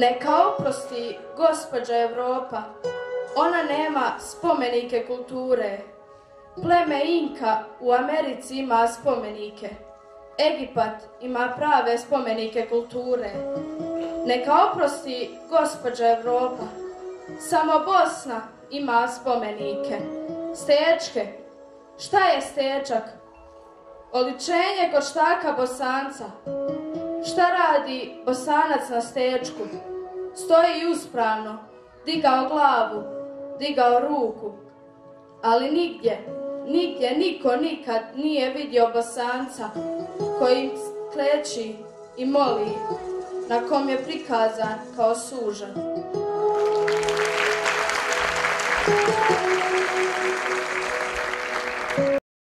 Neka oprosti gospođa Evropa, ona nema spomenike kulture. Pleme Inka u Americi ima spomenike. Egipat ima prave spomenike kulture. Neka oprosti gospođa Evropa, samo Bosna ima spomenike. Stečke, šta je stečak? Oličenje koštaka bosanca. Šta radi bosanac na stečku? Stoji uspravno, digao glavu, digao ruku. Ali nigdje, nigdje niko nikad nije vidio bosanca koji kleči i moli na kom je prikazan kao sužan.